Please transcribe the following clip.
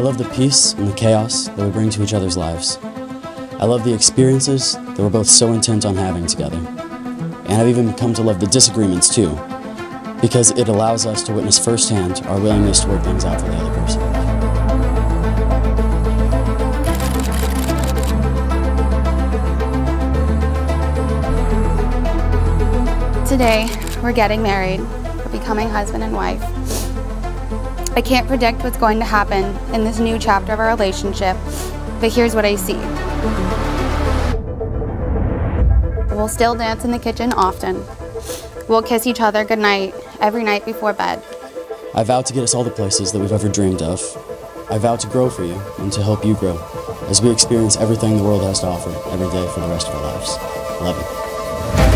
I love the peace and the chaos that we bring to each other's lives. I love the experiences that we're both so intent on having together. And I've even come to love the disagreements too, because it allows us to witness firsthand our willingness to work things out for the other person. Today, we're getting married. We're becoming husband and wife. I can't predict what's going to happen in this new chapter of our relationship, but here's what I see. We'll still dance in the kitchen often. We'll kiss each other goodnight every night before bed. I vow to get us all the places that we've ever dreamed of. I vow to grow for you and to help you grow as we experience everything the world has to offer every day for the rest of our lives. Love you.